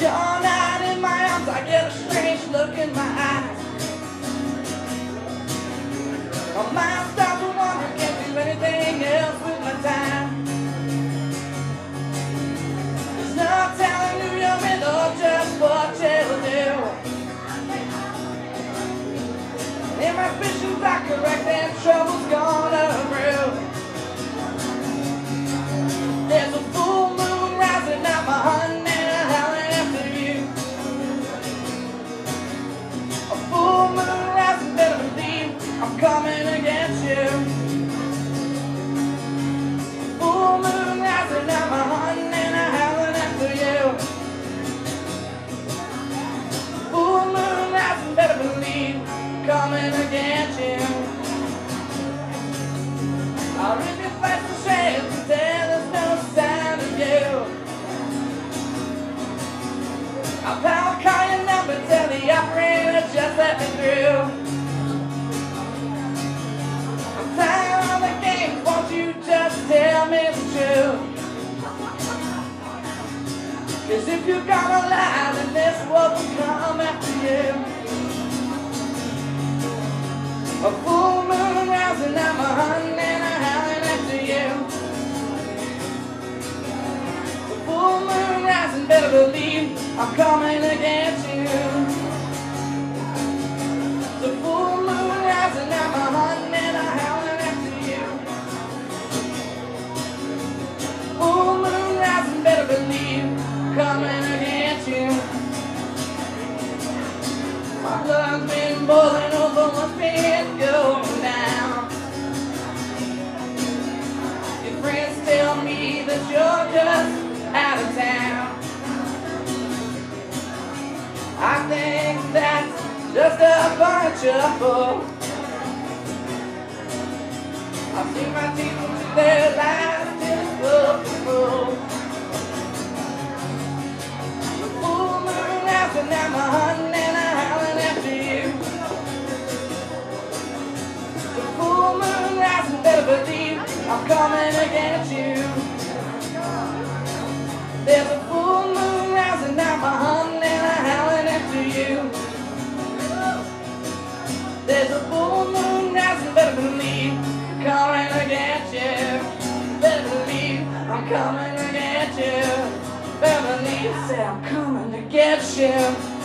You're not in my arms, I get a strange look in my eyes. My mind starts to wander, can't do anything else with my time. There's no telling who you're with or just what you'll do. In my visions, I correct and try. Coming against you. I'll rip your face to shreds until there's no sign of you. I'll power call your number, tell the operator just let me through. I'm tired of the games, won't you just tell me the truth? Cause if you're gonna lie, then this will come after you. A full moon rising, I'm a hunting and a howling after you. A full moon rising, better believe I'm coming against you. The full moon rising, I'm a and a after you. Full moon rising, better believe I'm coming against you. My blood's been boiling me that you're just out of town. I think that's just a bunch of bull. I've seen my teeth into their lies just look full. The full moon rising, I'm hunting and a howling after you. The full moon rising, better believe I'm coming against you. There's a full moon rising, I'm a hunting and a howling after you. There's a full moon rising, better believe I'm coming against you. Better believe I'm coming to get you. Better believe, say I'm coming to get you.